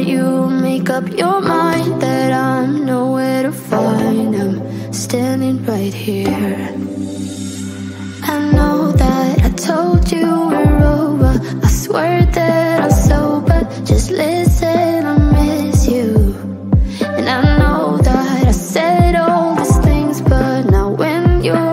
you make up your mind that I'm nowhere to find. I'm standing right here. I know that I told you we're over. I swear that I'm sober. Just listen, I miss you. And I know that I said all these things, but now when you're